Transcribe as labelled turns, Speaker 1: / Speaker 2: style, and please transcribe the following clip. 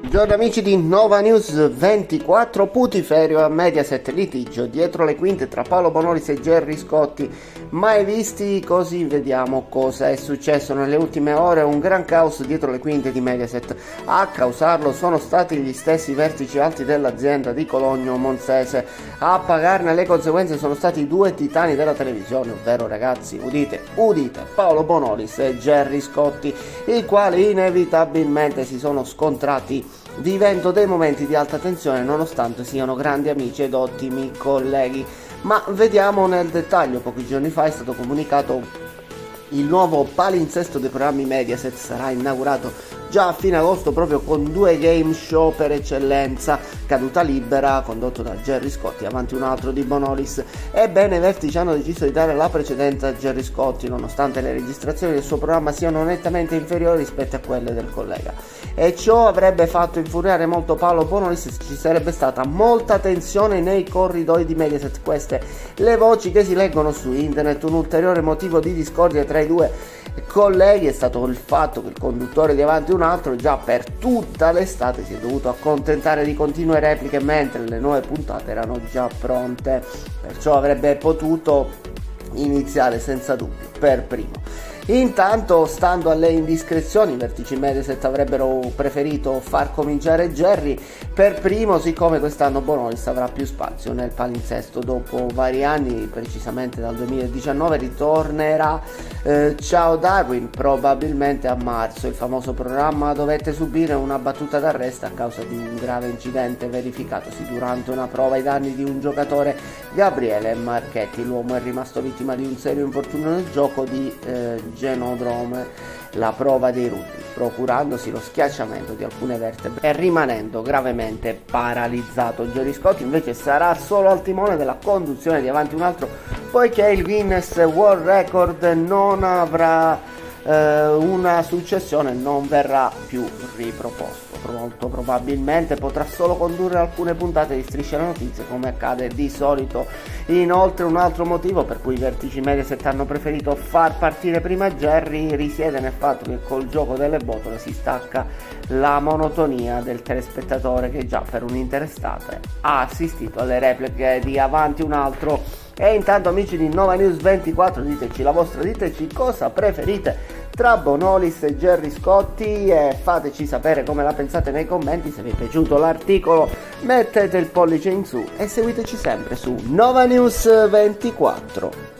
Speaker 1: Buongiorno amici di Nova News 24 Putiferio a Mediaset litigio dietro le quinte tra Paolo Bonolis e Gerry Scotti. Mai visti così vediamo cosa è successo nelle ultime ore. Un gran caos dietro le quinte di Mediaset a causarlo sono stati gli stessi vertici alti dell'azienda di Cologno Monzese. A pagarne le conseguenze sono stati due titani della televisione ovvero ragazzi udite udite Paolo Bonolis e Gerry Scotti i quali inevitabilmente si sono scontrati vivendo dei momenti di alta tensione nonostante siano grandi amici ed ottimi colleghi. Ma vediamo nel dettaglio, pochi giorni fa è stato comunicato il nuovo palinsesto dei programmi Mediaset sarà inaugurato già a fine agosto proprio con due game show per eccellenza, Caduta Libera condotto da Jerry Scotti avanti un altro di Bonolis. Ebbene, i vertici hanno deciso di dare la precedenza a Jerry Scotti nonostante le registrazioni del suo programma siano nettamente inferiori rispetto a quelle del collega. E ciò avrebbe fatto infuriare molto Paolo Bonolis ci sarebbe stata molta tensione nei corridoi di Mediaset. Queste le voci che si leggono su internet, un ulteriore motivo di discordia tra i due colleghi è stato il fatto che il conduttore di Avanti un altro già per tutta l'estate si è dovuto accontentare di continue repliche mentre le nuove puntate erano già pronte, perciò avrebbe potuto iniziare senza dubbio per primo. Intanto, stando alle indiscrezioni, i vertici Mediaset avrebbero preferito far cominciare Jerry per primo, siccome quest'anno Bonolis avrà più spazio nel palinsesto. Dopo vari anni, precisamente dal 2019, ritornerà eh, Ciao Darwin, probabilmente a marzo. Il famoso programma dovette subire una battuta d'arresto a causa di un grave incidente verificatosi durante una prova ai danni di un giocatore, Gabriele Marchetti. L'uomo è rimasto vittima di un serio infortunio nel gioco di eh, genodrome la prova dei ruti, procurandosi lo schiacciamento di alcune vertebre e rimanendo gravemente paralizzato. Jerry Scott invece sarà solo al timone della conduzione di avanti un altro, poiché il Guinness World Record non avrà eh, una successione, non verrà più riproposto molto probabilmente potrà solo condurre alcune puntate di Striscia la Notizia come accade di solito. Inoltre un altro motivo per cui i vertici Mediaset hanno preferito far partire prima Jerry risiede nel fatto che col gioco delle botole si stacca la monotonia del telespettatore che già per un'intera estate ha assistito alle repliche di Avanti un altro e intanto amici di Nova News 24 diteci la vostra, diteci cosa preferite tra Bonolis e Gerry Scotti e fateci sapere come la pensate nei commenti, se vi è piaciuto l'articolo mettete il pollice in su e seguiteci sempre su Nova News 24.